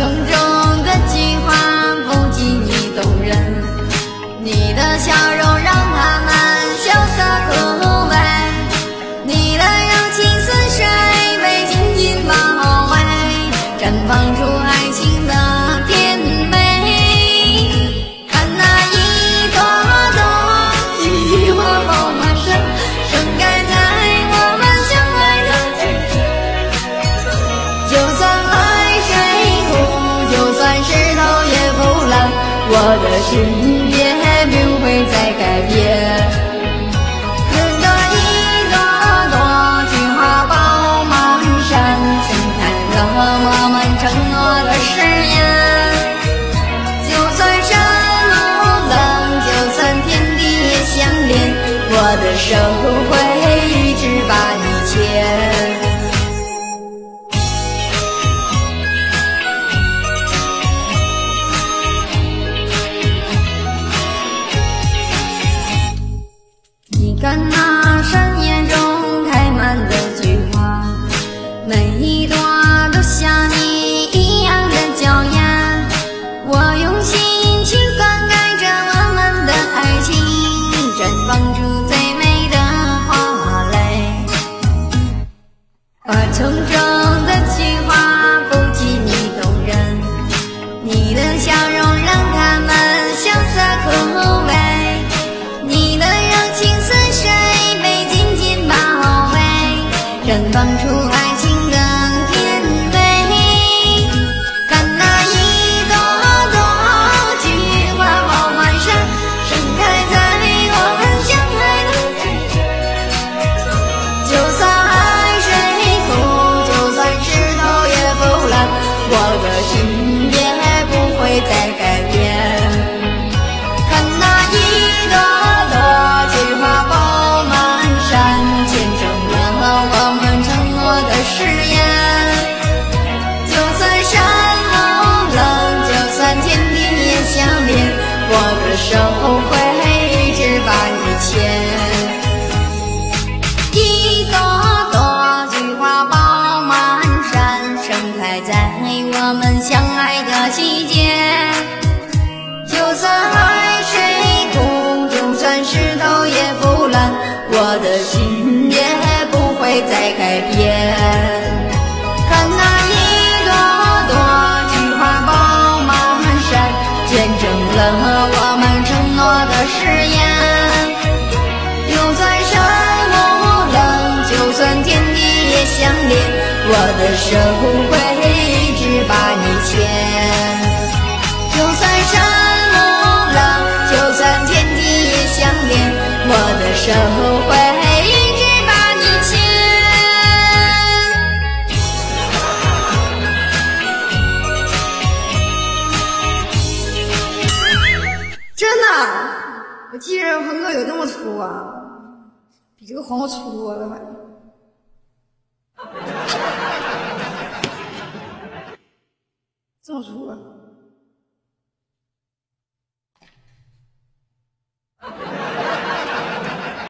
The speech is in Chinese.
정답. 我的心。丛中的菊花不及你动人，你的笑容让他们羞涩枯萎。你的柔情似水，被紧紧包围，绽放出爱情的我们相爱的季节。就算海水枯，就算石头也腐烂，我的心也不会再改变。看那一朵朵菊花爆满山，见证了我们承诺的誓言。就算山路冷，就算天地也相连，我的手会手会一直把你牵。真的，我记着恒哥有那么粗啊，比这个黄瓜粗多了，反正。这么粗啊！